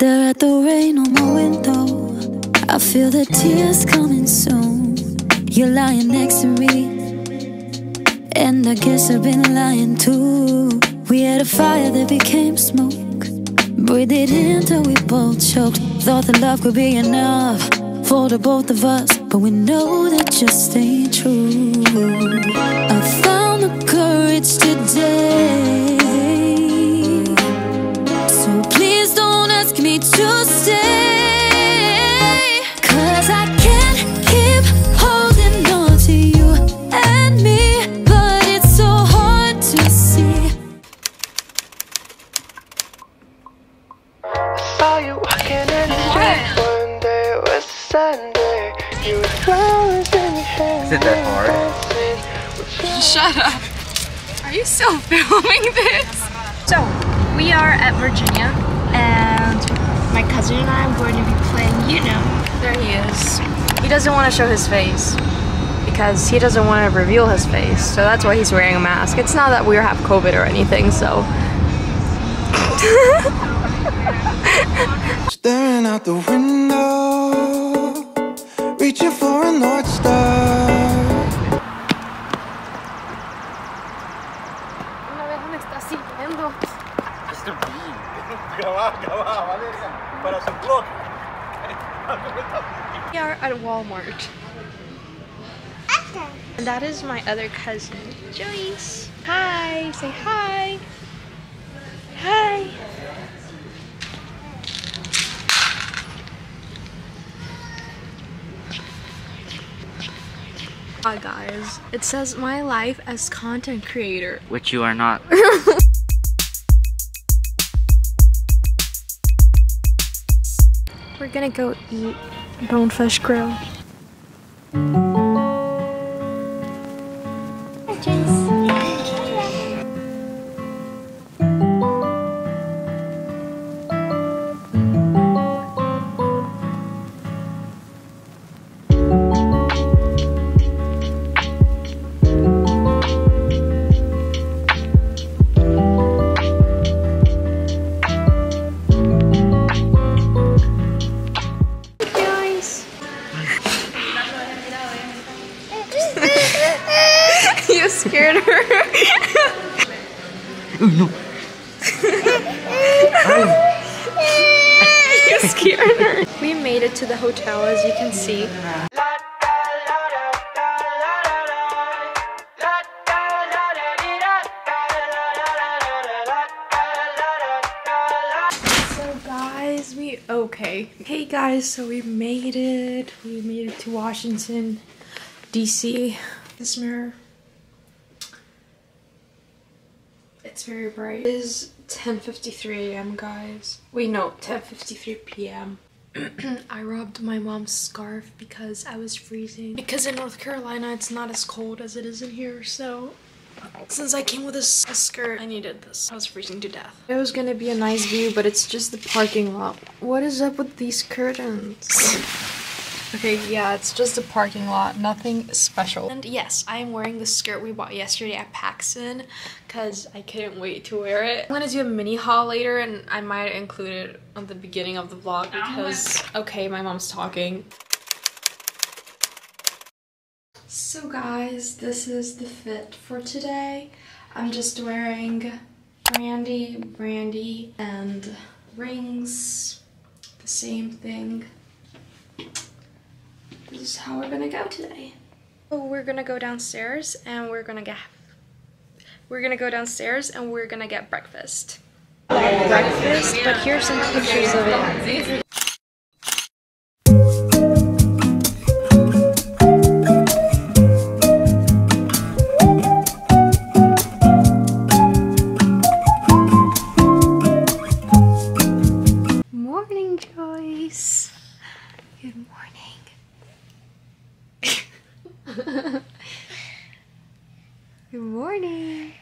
Stare at the rain on my window. I feel the tears coming soon. You're lying next to me. And I guess I've been lying too. We had a fire that became smoke. Breathed it in till we both choked. Thought that love could be enough for the both of us. But we know that just ain't true. I found the courage today. To stay. Cause I can't keep holding on to you and me. But it's so hard to see. Saw you walking in the street one day, it was Sunday. You were flowers in your hair. Is it that hard? Shut up. Are you still filming this? So, we are at Virginia and my cousin and I are going to be playing Uno. There he is. He doesn't want to show his face because he doesn't want to reveal his face. So that's why he's wearing a mask. It's not that we have COVID or anything, so. Staring out the window, reaching for a North Star. Una vez me está siguiendo. We are at Walmart. And that is my other cousin, Joyce. Hi, say hi. Hi. Hi guys, it says my life as content creator. Which you are not. We're gonna go eat Bonefish Grill. you scared her. oh no. you scared her. We made it to the hotel as you can see. So guys, we okay. Hey guys, so we made it. We made it to Washington, DC. This mirror. It's very bright. It is 10:53 a.m. guys. Wait, no, 10:53 p.m. I robbed my mom's scarf because I was freezing. Because in North Carolina, it's not as cold as it is in here, so since I came with a, a skirt, I needed this. I was freezing to death. It was gonna be a nice view, but it's just the parking lot. What is up with these curtains? Okay, yeah, it's just a parking lot, nothing special. And yes, I am wearing the skirt we bought yesterday at Pacsun because I couldn't wait to wear it. I'm gonna do a mini haul later and I might include it on the beginning of the vlog because, okay, my mom's talking. So guys, this is the fit for today. I'm just wearing Brandy, Brandy, and rings. The same thing. This is how we're gonna go today. So we're gonna go downstairs and we're gonna get we're gonna go downstairs and we're gonna get breakfast. Breakfast, but here's some pictures of it. Morning, Joyce. Good morning. Good morning.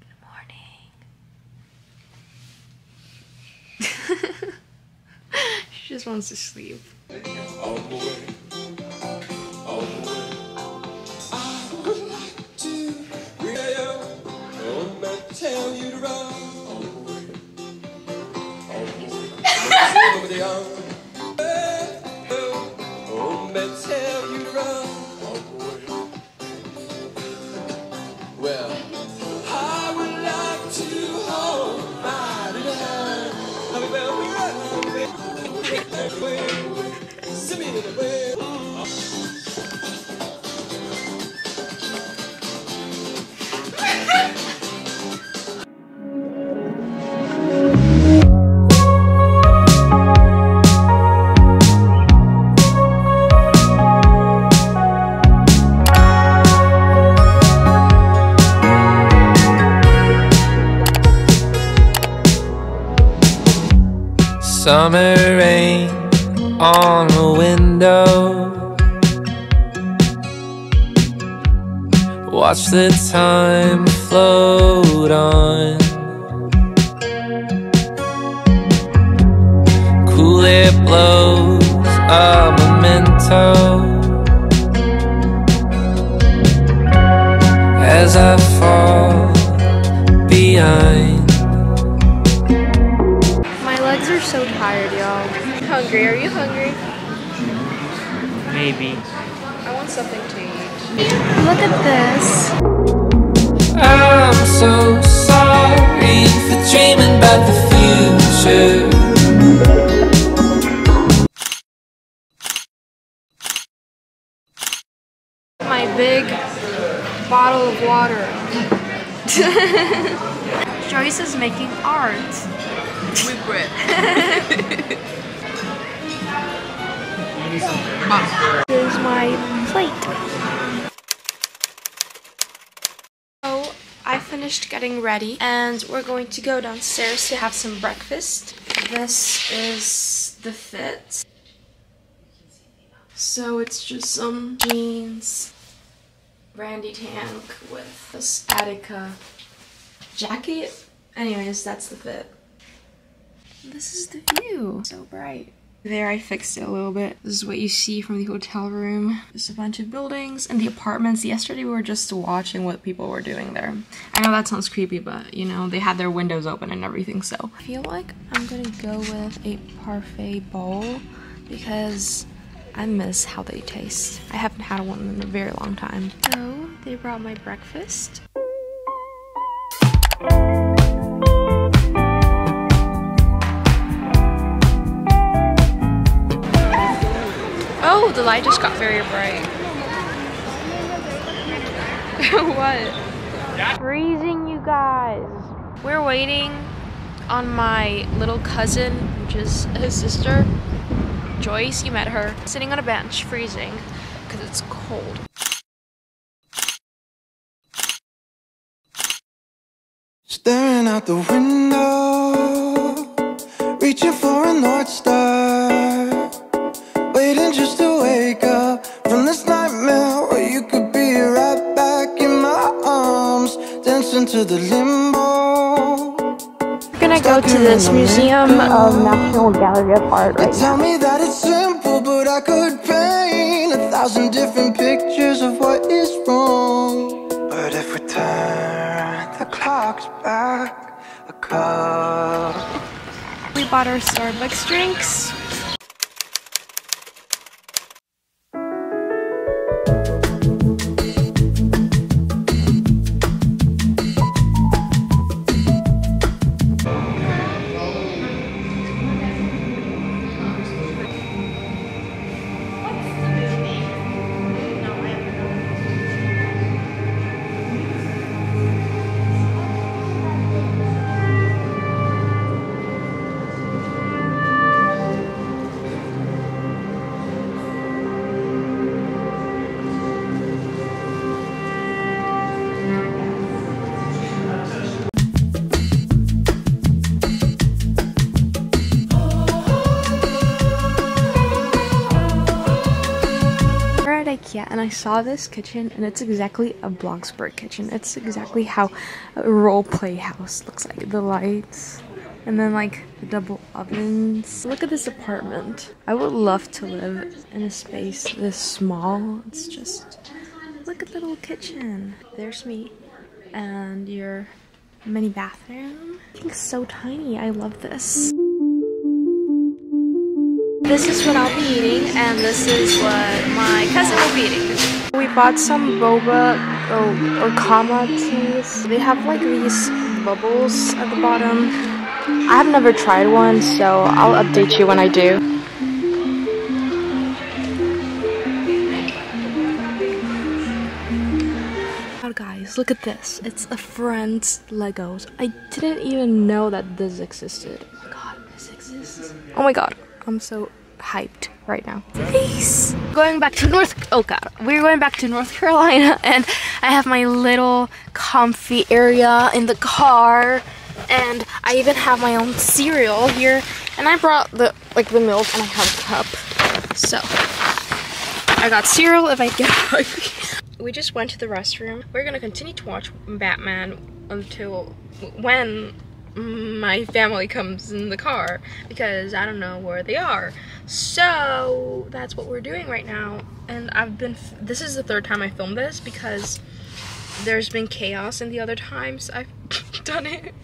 Good morning. she just wants to sleep. Summer rain on a window. Watch the time float on. Cool air blows a memento as I fall behind. Hungry? Are you hungry? Maybe. I want something to eat. Look at this. I'm so sorry for dreaming about the future. My big bottle of water. Joyce is making art. With bread. This is my plate. So I finished getting ready and we're going to go downstairs to have some breakfast. This is the fit. So it's just some jeans, Brandy tank with this Attica jacket. Anyways, that's the fit. This is the view. So bright. There, I fixed it a little bit. This is what you see from the hotel room. There's a bunch of buildings and the apartments. Yesterday, we were just watching what people were doing there. I know that sounds creepy, but you know, they had their windows open and everything, so. I feel like I'm gonna go with a parfait bowl because I miss how they taste. I haven't had one in a very long time. So, they brought my breakfast. The light just got very bright. what? Freezing, you guys. We're waiting on my little cousin, which is his sister, Joyce. You met her sitting on a bench, freezing, because it's cold. Staring out the window, reaching for a North Star. Dancing to the limbo. We're gonna go to this Museum of oh, National Gallery of Art right tell now. me that it's simple, but I could paint a thousand different pictures of what is wrong. But if we turn the clocks back a couple. We bought our Starbucks drinks. I saw this kitchen and it's exactly a Bloxburg kitchen. It's exactly how a role play house looks like. The lights and then like the double ovens. Look at this apartment. I would love to live in a space this small. It's just look at the little kitchen. There's me and your mini bathroom. It's so tiny. I love this. This is what I'll be eating, and this is what my cousin will be eating. We bought some boba oh, or, or comma teas. They have like these bubbles at the bottom. I've never tried one, so I'll update you when I do. Oh guys, look at this. It's a friend's Legos. I didn't even know that this existed. Oh my god, this exists. Oh my god, I'm so hyped right now. Peace. Going back to North. Oh god, we're going back to North Carolina, and I have my little comfy area in the car, and I even have my own cereal here. And I brought the like the milk, and I have a cup. So I got cereal if I get hungry. We just went to the restroom. We're gonna continue to watch Batman until when my family comes in the car because I don't know where they are. So that's what we're doing right now. And I've been, this is the third time I filmed this because there's been chaos in the other times I've done it.